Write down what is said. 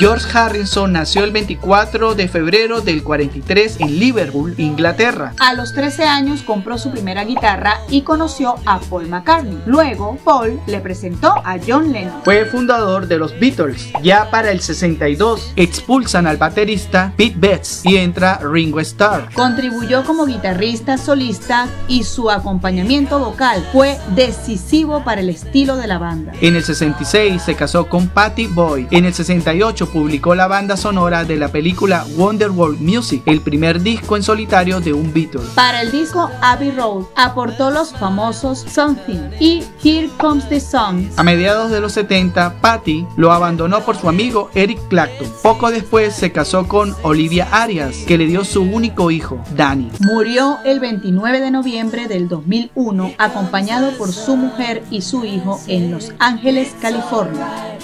George Harrison nació el 24 de febrero del 43 en Liverpool, Inglaterra. A los 13 años compró su primera guitarra y conoció a Paul McCartney. Luego, Paul le presentó a John Lennon. Fue fundador de los Beatles. Ya para el 62 expulsan al baterista Pete Betts y entra Ringo Starr. Contribuyó como guitarrista solista y su acompañamiento vocal fue decisivo para el estilo de la banda. En el 66 se casó con Patty Boyd. En el 68 publicó la banda sonora de la película Wonderworld Music, el primer disco en solitario de un Beatle. Para el disco Abbey Road aportó los famosos Something y Here Comes the Sun. A mediados de los 70, Patty lo abandonó por su amigo Eric Clapton. Poco después se casó con Olivia Arias, que le dio su único hijo, Danny. Murió el 29 de noviembre del 2001 acompañado por su mujer y su hijo en Los Ángeles, California.